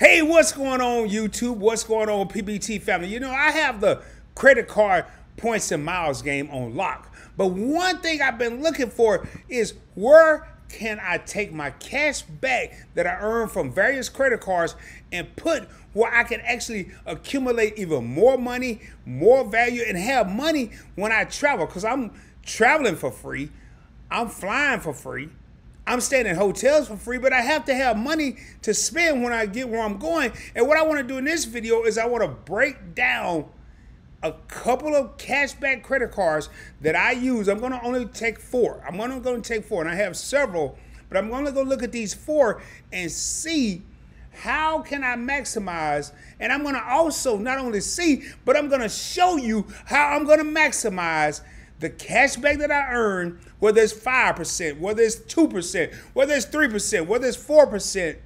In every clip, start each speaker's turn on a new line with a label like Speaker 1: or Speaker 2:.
Speaker 1: Hey, what's going on, YouTube? What's going on, PBT family? You know, I have the credit card points and miles game on lock. But one thing I've been looking for is where can I take my cash back that I earn from various credit cards and put where I can actually accumulate even more money, more value, and have money when I travel? Because I'm traveling for free, I'm flying for free. I'm staying in hotels for free, but I have to have money to spend when I get where I'm going. And what I want to do in this video is I want to break down a couple of cashback credit cards that I use. I'm going to only take four. I'm only going to take four, and I have several, but I'm going to go look at these four and see how can I maximize? And I'm going to also not only see, but I'm going to show you how I'm going to maximize the cashback that I earn, whether it's 5%, whether it's 2%, whether it's 3%, whether it's 4%,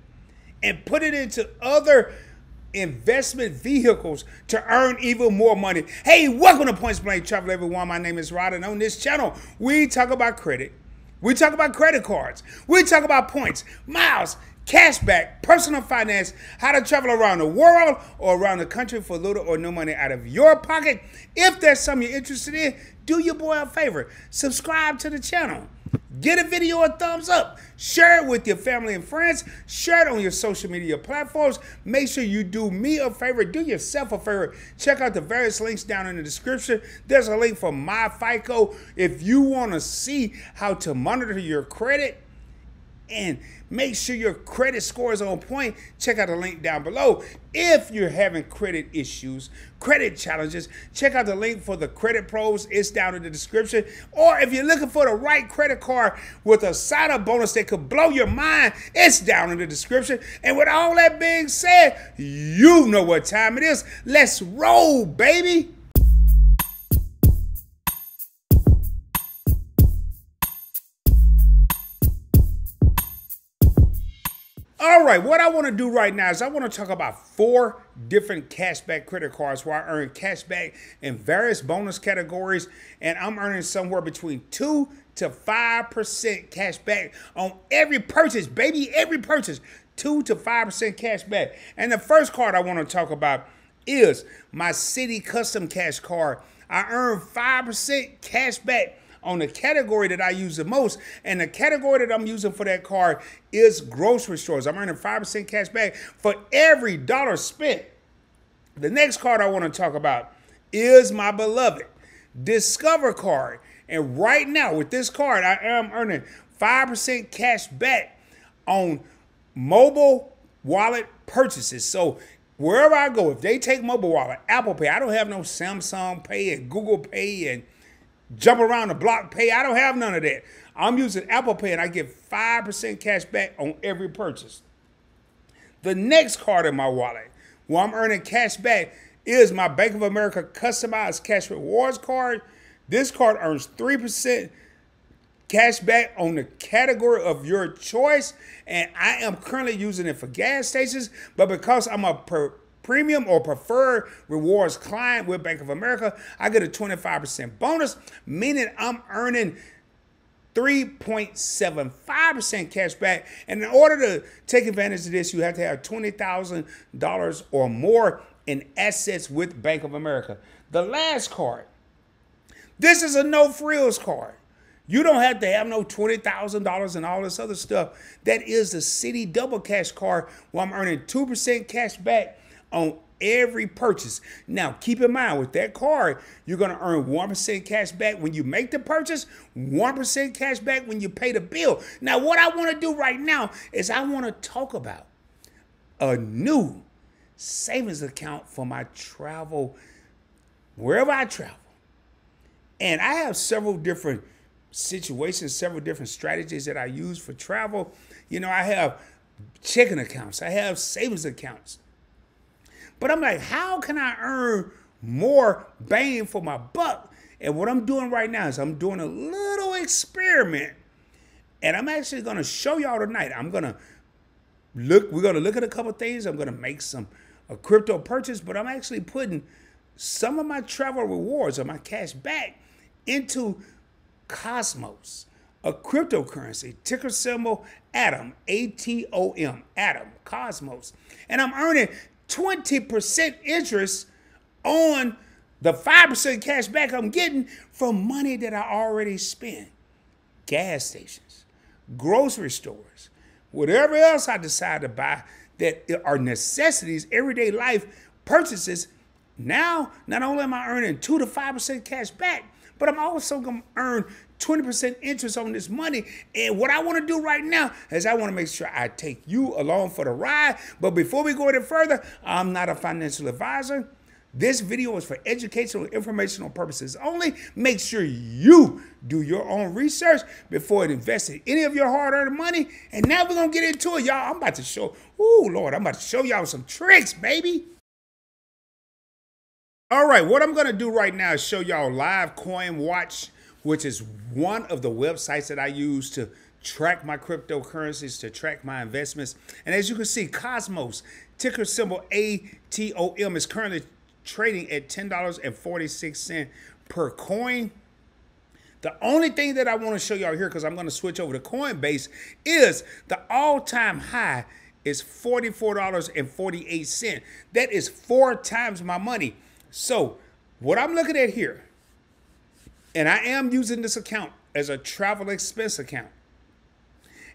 Speaker 1: and put it into other investment vehicles to earn even more money. Hey, welcome to Points Blank Travel, everyone. My name is Rod, and on this channel, we talk about credit. We talk about credit cards. We talk about points, miles, cashback, personal finance, how to travel around the world or around the country for little or no money out of your pocket. If there's something you're interested in, do your boy a favor. Subscribe to the channel. Get a video a thumbs up. Share it with your family and friends. Share it on your social media platforms. Make sure you do me a favor. Do yourself a favor. Check out the various links down in the description. There's a link for my FICO. If you want to see how to monitor your credit, and make sure your credit score is on point, check out the link down below. If you're having credit issues, credit challenges, check out the link for the credit pros. It's down in the description. Or if you're looking for the right credit card with a sign up bonus that could blow your mind, it's down in the description. And with all that being said, you know what time it is. Let's roll, baby. All right, what I want to do right now is I want to talk about four different cashback credit cards where I earn cashback in various bonus categories, and I'm earning somewhere between two to five percent cashback on every purchase, baby, every purchase, two to five percent cashback. And the first card I want to talk about is my Citi Custom Cash card. I earn five percent cashback on the category that I use the most. And the category that I'm using for that card is grocery stores. I'm earning 5% cash back for every dollar spent. The next card I want to talk about is my beloved Discover card. And right now, with this card, I am earning 5% cash back on mobile wallet purchases. So wherever I go, if they take mobile wallet, Apple Pay, I don't have no Samsung Pay and Google Pay and jump around the block pay. I don't have none of that. I'm using Apple Pay and I get 5% cash back on every purchase. The next card in my wallet where I'm earning cash back is my Bank of America customized cash rewards card. This card earns 3% cash back on the category of your choice. And I am currently using it for gas stations, but because I'm a per premium or preferred rewards client with Bank of America, I get a 25% bonus, meaning I'm earning 3.75% cash back. And in order to take advantage of this, you have to have $20,000 or more in assets with Bank of America. The last card, this is a no frills card. You don't have to have no $20,000 and all this other stuff. That is the Citi Double Cash card where I'm earning 2% cash back on every purchase. Now, keep in mind with that card, you're going to earn 1% cash back when you make the purchase, 1% cash back when you pay the bill. Now, what I want to do right now is I want to talk about a new savings account for my travel, wherever I travel. And I have several different situations, several different strategies that I use for travel. You know, I have checking accounts, I have savings accounts. But I'm like, how can I earn more bang for my buck? And what I'm doing right now is I'm doing a little experiment. And I'm actually going to show y'all tonight. I'm going to look, we're going to look at a couple things. I'm going to make some a crypto purchase, but I'm actually putting some of my travel rewards or my cash back into Cosmos a cryptocurrency, ticker symbol Atom, A T O M, Atom, Cosmos. And I'm earning 20% interest on the 5% cash back I'm getting from money that I already spent. Gas stations, grocery stores, whatever else I decide to buy that are necessities, everyday life purchases. Now, not only am I earning 2 to 5% cash back, but I'm also going to earn 20% interest on this money. And what I want to do right now is I want to make sure I take you along for the ride. But before we go any further, I'm not a financial advisor. This video is for educational informational purposes only. Make sure you do your own research before investing any of your hard-earned money. And now we're gonna get into it, y'all. I'm about to show, oh Lord, I'm about to show y'all some tricks, baby. All right, what I'm gonna do right now is show y'all live coin watch, which is one of the websites that I use to track my cryptocurrencies, to track my investments. And as you can see, Cosmos, ticker symbol ATOM, is currently trading at $10.46 per coin. The only thing that I want to show y'all here, because I'm going to switch over to Coinbase, is the all-time high is $44.48. That is four times my money. So what I'm looking at here, and I am using this account as a travel expense account.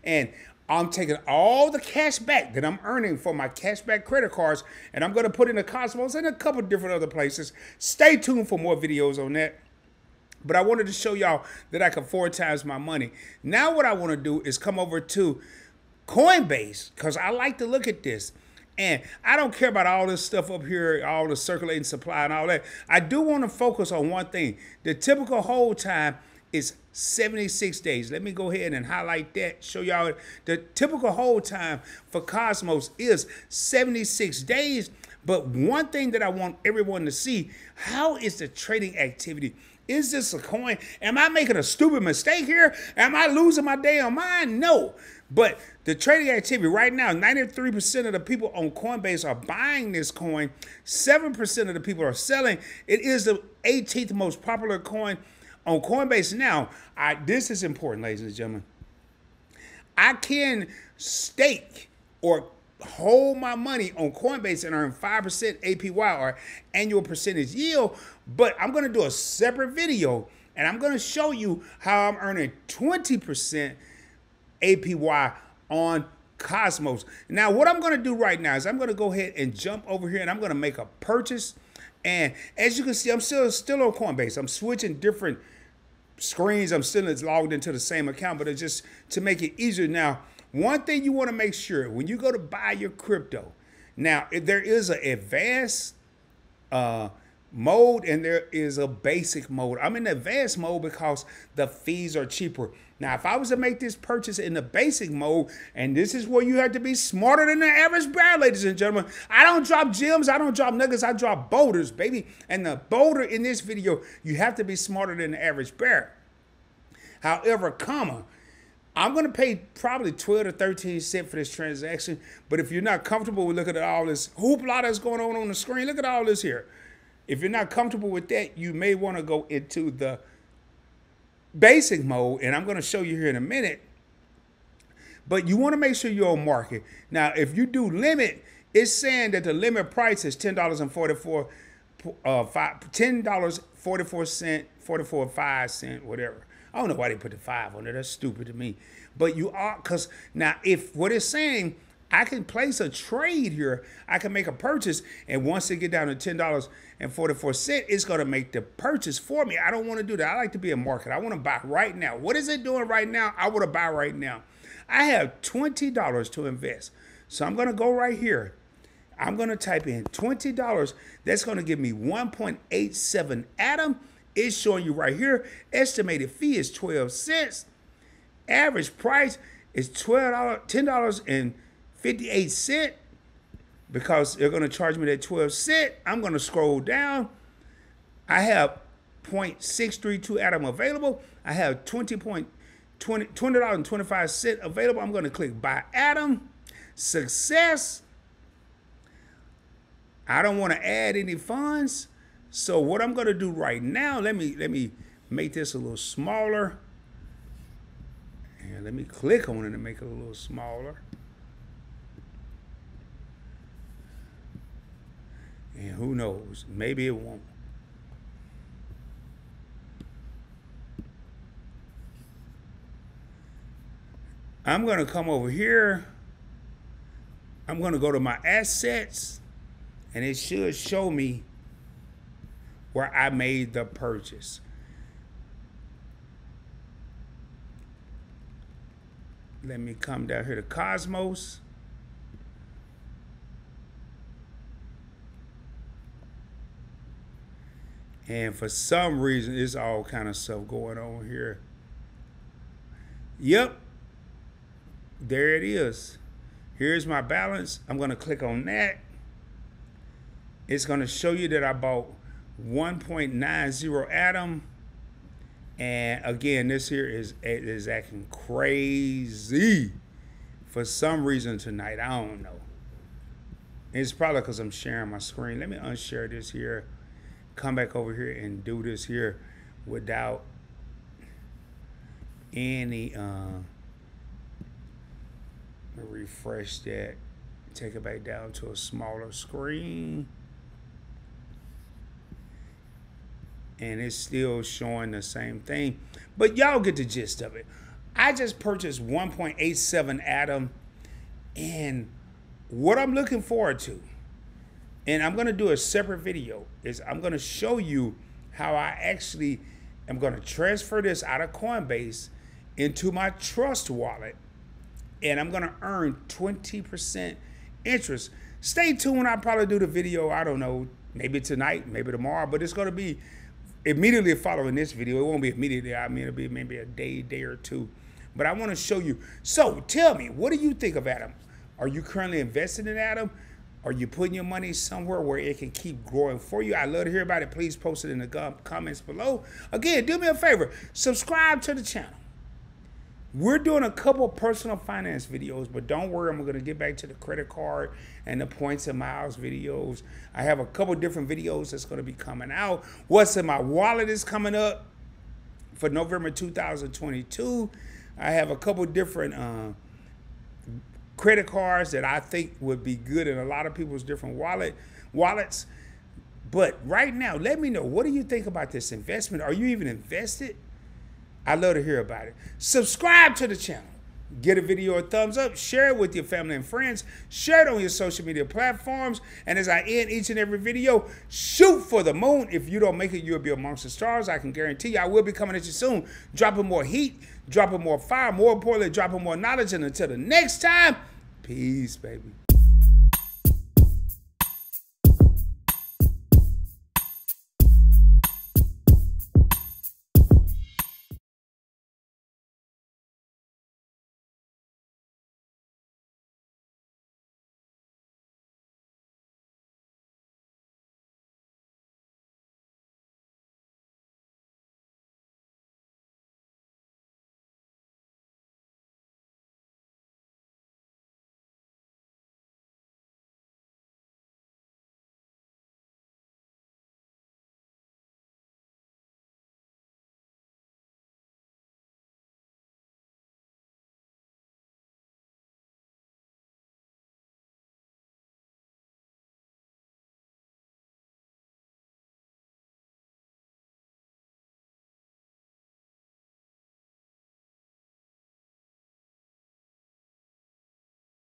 Speaker 1: And I'm taking all the cash back that I'm earning for my cashback credit cards, and I'm going to put in the Cosmos and a couple different other places. Stay tuned for more videos on that. But I wanted to show y'all that I can four times my money. Now what I want to do is come over to Coinbase because I like to look at this. And I don't care about all this stuff up here, all the circulating supply and all that. I do want to focus on one thing. The typical hold time is 76 days. Let me go ahead and highlight that, show y'all the typical hold time for Cosmos is 76 days. But one thing that I want everyone to see, how is the trading activity? Is this a coin? Am I making a stupid mistake here? Am I losing my damn mind? No. But the trading activity right now, 93% of the people on Coinbase are buying this coin. 7% of the people are selling. It is the 18th most popular coin on Coinbase now, I, this is important, ladies and gentlemen. I can stake or hold my money on Coinbase and earn 5% APY or annual percentage yield, but I'm going to do a separate video and I'm going to show you how I'm earning 20% APY on Cosmos. Now, what I'm going to do right now is I'm going to go ahead and jump over here and I'm going to make a purchase. And as you can see, I'm still still on Coinbase. I'm switching different screens. I'm still logged into the same account, but it's just to make it easier. Now, one thing you want to make sure when you go to buy your crypto, now there is an advanced uh, mode and there is a basic mode. I'm in advanced mode because the fees are cheaper. Now, if I was to make this purchase in the basic mode, and this is where you have to be smarter than the average bear, ladies and gentlemen. I don't drop gems, I don't drop nuggets, I drop boulders, baby. And the boulder in this video, you have to be smarter than the average bear. However, comma, I'm going to pay probably 12 to 13 cents for this transaction. But if you're not comfortable with looking at all this hoopla that's going on on the screen, look at all this here. If you're not comfortable with that, you may want to go into the basic mode, and I'm going to show you here in a minute. But you want to make sure you're on market. Now, if you do limit, it's saying that the limit price is ten dollars and forty four, uh, five, ten dollars forty four cent, forty four five cent, whatever. I don't know why they put the five on there. That's stupid to me. But you are because now if what it's saying I can place a trade here. I can make a purchase, and once it get down to ten dollars and forty four cent, it's gonna make the purchase for me. I don't want to do that. I like to be a market. I want to buy right now. What is it doing right now? I want to buy right now. I have twenty dollars to invest, so I'm gonna go right here. I'm gonna type in twenty dollars. That's gonna give me one point eight seven atom. It's showing you right here. Estimated fee is twelve cents. Average price is twelve dollars, ten dollars and 58 cent because they're going to charge me that 12 cent. I'm going to scroll down. I have 0.632 atom available. I have 20.20 $20.25 available. I'm going to click buy atom. Success. I don't want to add any funds. So what I'm going to do right now, let me let me make this a little smaller. And let me click on it and make it a little smaller. And who knows, maybe it won't. I'm going to come over here. I'm going to go to my assets and it should show me where I made the purchase. Let me come down here to Cosmos. And for some reason, it's all kind of stuff going on here. Yep. There it is. Here's my balance. I'm going to click on that. It's going to show you that I bought 1.90 Atom. And again, this here is is acting crazy for some reason tonight. I don't know. It's probably because I'm sharing my screen. Let me unshare this here. Come back over here and do this here without any. Uh, refresh that. Take it back down to a smaller screen. and it's still showing the same thing. But y'all get the gist of it. I just purchased 1.87 Atom, and what I'm looking forward to, and I'm gonna do a separate video, is I'm gonna show you how I actually am gonna transfer this out of Coinbase into my Trust wallet, and I'm gonna earn 20% interest. Stay tuned. I'll probably do the video, I don't know, maybe tonight, maybe tomorrow, but it's gonna be immediately following this video. It won't be immediately. I mean, it'll be maybe a day, day or two. But I want to show you. So tell me, what do you think of Atom? Are you currently invested in Atom? Are you putting your money somewhere where it can keep growing for you? I'd love to hear about it. Please post it in the comments below. Again, do me a favor. Subscribe to the channel. We're doing a couple personal finance videos, but don't worry, I'm going to get back to the credit card and the points and miles videos. I have a couple different videos that's going to be coming out. What's in my wallet is coming up for November 2022. I have a couple different uh, credit cards that I think would be good in a lot of people's different wallet wallets. But right now, let me know what do you think about this investment? Are you even invested? I'd love to hear about it. Subscribe to the channel. Get a video a thumbs up, share it with your family and friends, share it on your social media platforms. And as I end each and every video, shoot for the moon. If you don't make it, you'll be amongst the stars. I can guarantee you I will be coming at you soon, dropping more heat, dropping more fire, more importantly, dropping more knowledge. And until the next time, peace, baby.